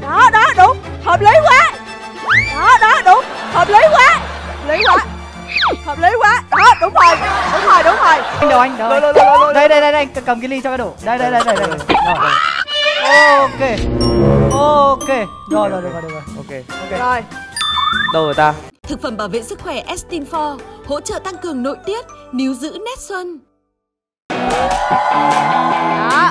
Đó đó đúng. Hợp lý quá. Đó đó đúng. Hợp lý quá. Hợp lý quá. Hợp lý quá. Đó đúng rồi. Đúng rồi đúng rồi. Anh đâu anh đâu? Lôi, anh. lôi, lôi, lôi, đây đây đây đây. Cầm cái ly cho cái đủ đây đây đây đây đây. Rồi. ok. Ok. Rồi rồi được rồi được rồi. Ok. Ok. Rồi. Đâu rồi ta? Thực phẩm bảo vệ sức khỏe Estin 4 hỗ trợ tăng cường nội tiết, níu giữ nét xuân. đó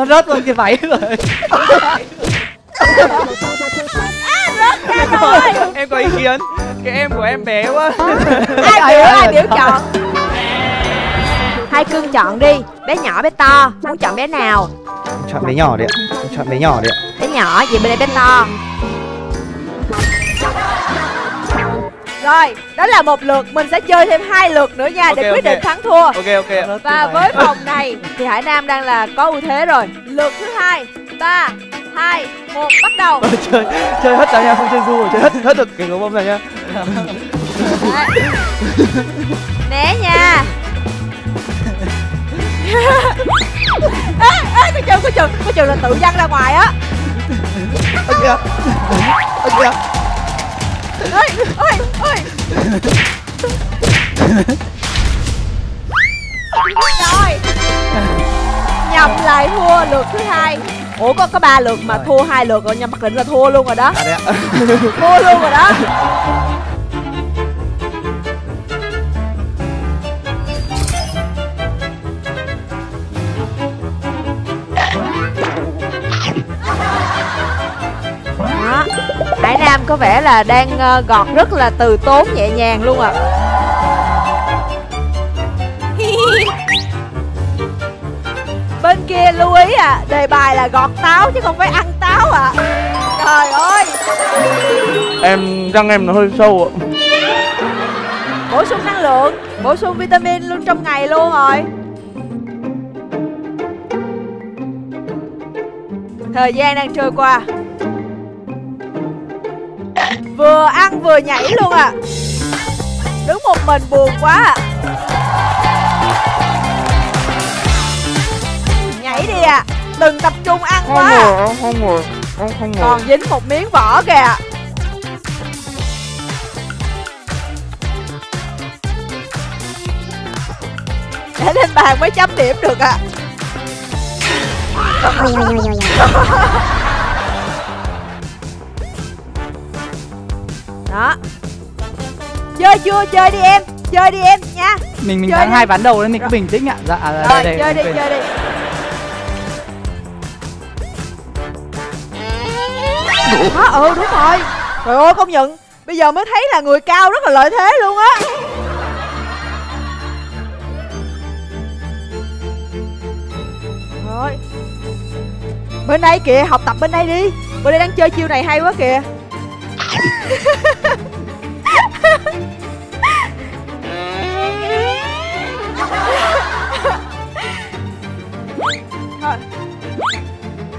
nó rớt luôn cái váy rồi. Á rớt ra rồi. em có ý kiến. Cái em của em bé quá. Ai biểu ai biểu chọn? Hai cưng chọn đi. Bé nhỏ bé to. Muốn chọn bé nào? Chọn bé nhỏ đi ạ. Em chọn bé nhỏ đi ạ. Bé nhỏ vậy bên đây bé to rồi đó là một lượt mình sẽ chơi thêm hai lượt nữa nha để Ok, quyết ok. định thắng thua. Ok ok. Và với vòng này thì hải nam đang là có ưu thế rồi. Lượt thứ hai ba hai một bắt đầu. Chơi chơi hất ra nha không chơi du rồi chơi hất hất được cái gấu bông này nha. Đấy. né nha. Ê ê coi chừng coi chừng coi chừng là tự văng ra ngoài á. Ơ kìa. Ơ kìa ơi ơi ơi rồi nhầm lại thua lượt thứ hai ủa có có ba lượt mà thua hai lượt rồi nhầm mặc định là thua luôn rồi đó thua luôn rồi đó nam có vẻ là đang ờ, gọt rất là từ tốn nhẹ nhàng luôn à bên kia lưu ý à đề bài là gọt táo chứ không phải ăn táo à trời ơi! Em răng em nó hơi sâu ạ. Bổ sung năng lượng bổ sung vitamin luôn trong ngày luôn rồi. Thời gian đang trôi qua vừa ăn vừa nhảy luôn à đứng một mình buồn quá à. nhảy đi à đừng tập trung ăn quá à. em không ngồi em không ngồi còn dính một miếng vỏ kìa để lên bàn mới chấm điểm được à đó. Chơi chưa chơi đi em chơi đi em nha. Mình mình Chơi thắng đi. hai ván đầu nên mình cứ bình tĩnh ạ. Dạ à, rồi đây, đây, chơi đi ok. chơi đi. Đó, ừ đúng rồi. Trời ơi công nhận Bây giờ mới thấy là người cao rất là lợi thế luôn á. Rồi. Bên đây kìa học tập bên đây đi. Bên đây đang chơi chiêu này hay quá kìa.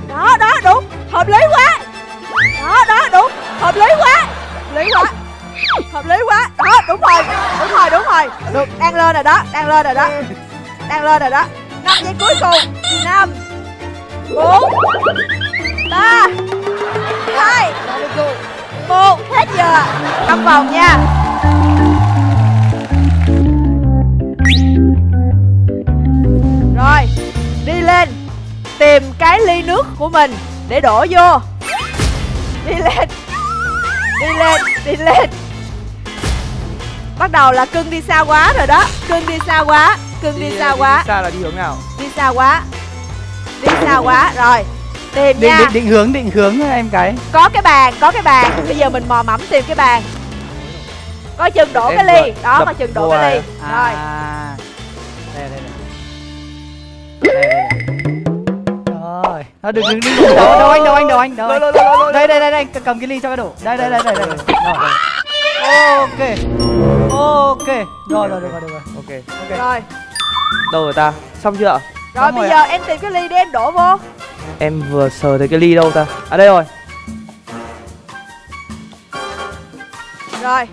Đó đó đúng. Hợp lý quá. Đó đó đúng. Hợp lý quá. Hợp lý quá. Hợp lý quá. Đó đúng rồi. Đúng rồi đúng rồi. Được đang lên rồi đó Đang lên rồi đó. Đang lên rồi đó. Năm giây cuối cùng. Năm bốn ba hai một hết giờ. Năm vòng nha. Rồi đi lên tìm cái ly nước của mình để đổ vô. Đi lên. Đi lên đi lên. Bắt đầu là cưng đi xa quá rồi đó. Cưng đi xa quá cưng đi xa quá. xa là đi hướng nào? Đi xa quá. Đi xa quá rồi tìm định, nha. Định định hướng định hướng em cái có cái bàn có cái bàn. Bây giờ mình mò mẫm tìm cái bàn. Có chừng đổ cái ly. đó có chừng đổ cái ly. à. rồi. Đây đây đây. Rồi. Nó đừng đừng đừng đâu đâu anh đâu anh đâu anh đâu đây đây đây đây. Cầm cái ly cho cái đủ đây đây đây đây đây ok. Ok. Rồi rồi được rồi được rồi. Ok ok. Rồi. Đâu rồi ta? Xong chưa? Ạ rồi bây giờ em tìm cái ly để em đổ vô em vừa sờ thấy cái ly đâu ta? À đây rồi. Rồi.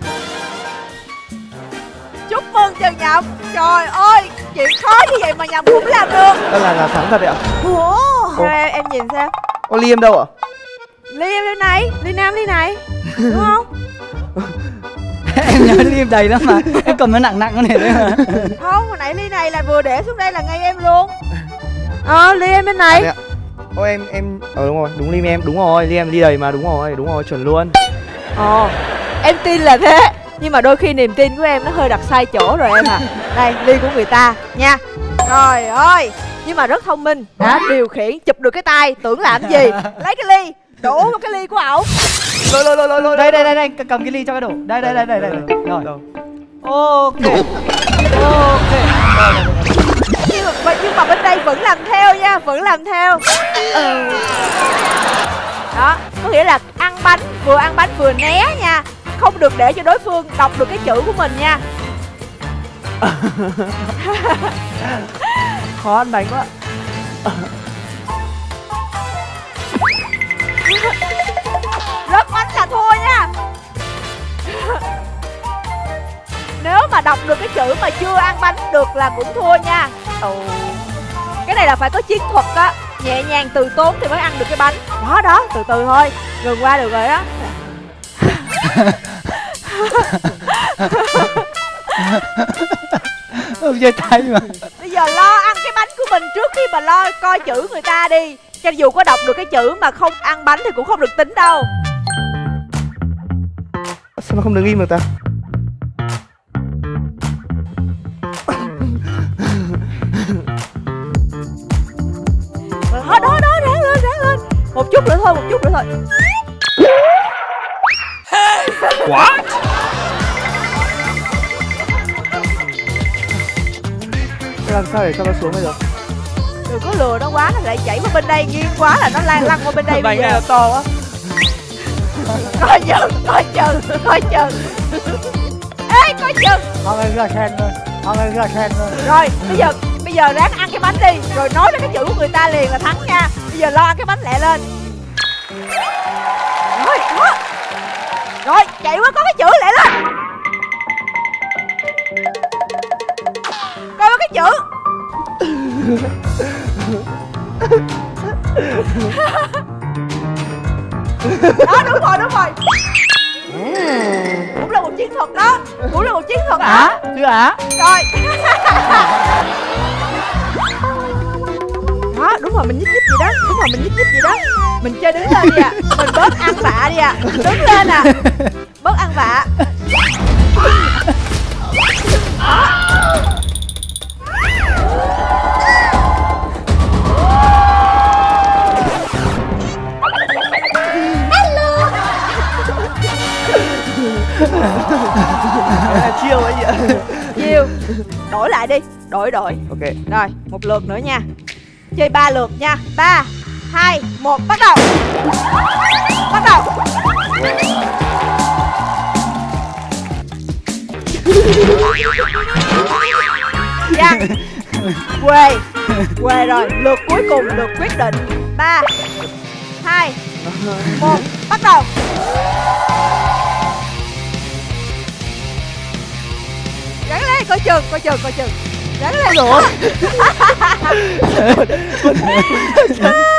Chúc mừng trần nhậm. Trời ơi chuyện khó như vậy mà nhậm cũng làm được. Đây là là thắng thật đấy ạ. Theo em, em nhìn xem. Ô ly em đâu ạ? Ly em ly này ly nam ly này đúng không? Em nhớ liêm đầy lắm mà. Em cầm nó nặng nặng cái này đấy mà. Không hồi nãy ly này là vừa để xuống đây là ngay em luôn. Ờ ly em bên này. À, ô em em ờ đúng rồi đúng ly em đúng rồi ly em ly đầy mà đúng rồi đúng rồi chuẩn luôn. Ồ, em tin là thế Nhưng mà đôi khi niềm tin của em nó hơi đặt sai chỗ rồi em à Đây, ly của người ta nha. Trời ơi Nhưng mà rất thông minh Đã điều khiển chụp được cái tay Tưởng làm gì? Lấy cái ly Đổ vào cái ly của ổng. Lôi lôi lôi lôi lôi đây đây đây đây cầm cái ly cho cái đổ đây đây đây đây đây rồi. Ok ok. Rồi, rồi, rồi. Nhưng mà, nhưng mà bên đây vẫn làm theo nha Vẫn làm theo. Ừ. Đó, có nghĩa là ăn bánh Vừa ăn bánh vừa né nha. Không được để cho đối phương đọc được cái chữ của mình nha. Khó ăn bánh quá. Rớt bánh là thua nha Nếu mà đọc được cái chữ mà chưa ăn bánh được là cũng thua nha. Ồ. Cái này là phải có chiến thuật á. Nhẹ nhàng từ tốn thì mới ăn được cái bánh. Đó đó, từ từ thôi. Gần qua được rồi á. Không chơi tay mà. Bây giờ lo ăn cái bánh của mình trước khi mà lo coi chữ người ta đi. Cho dù có đọc được cái chữ mà không ăn bánh thì cũng không được tính đâu. Sao nó không đứng im được ta chút nữa thôi, một chút nữa thôi. Quá. Làm sao để cho nó xuống bây giờ? Đừng có lừa nó quá, nó lại chảy qua bên đây nghiêng quá là nó lan lăn qua bên đây bây bánh này giờ là to quá Coi chừng, coi chừng, coi chừng. Ê, coi chừng. Họ người gà sen thôi. Họ người gà sen thôi. Rồi, bây giờ bây giờ ráng ăn cái bánh đi Rồi nói ra cái chữ của người ta liền là thắng nha. Bây giờ lo ăn cái bánh lẹ lên Rồi, đó Rồi, chạy qua có cái chữ lẹ lên. Coi có cái chữ. Đó đúng rồi đúng rồi. Cũng là một chiến thuật đó. Cũng là một chiến thuật á chưa á rồi. Đó đúng rồi mình nhích nhích gì đó. Đúng rồi mình nhích nhích gì đó mình chơi đứng lên đi ạ. Mình bớt ăn vạ đi ạ. Đứng lên à bớt ăn vạ. Chiêu ấy ạ chiêu. Đổi lại đi. Đổi đổi. Ok. Rồi một lượt nữa nha. Chơi ba lượt nha. Ba hai một bắt đầu. Bắt đầu. Giang Quê. Quê rồi. Lượt cuối cùng lượt quyết định. Ba. Hai. Một Bắt đầu. Gắn lên coi chừng coi chừng coi chừng. Gắn lên. Rồi